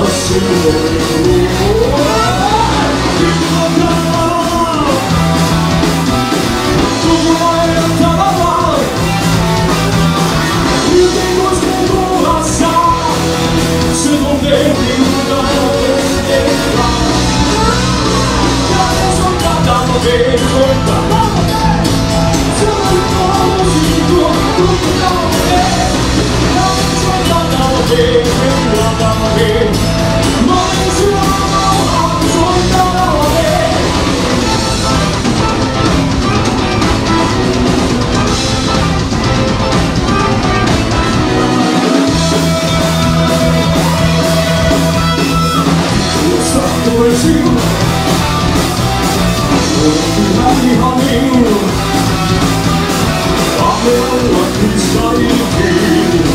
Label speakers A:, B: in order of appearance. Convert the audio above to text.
A: nosso corpo. Honey, honey, I'm the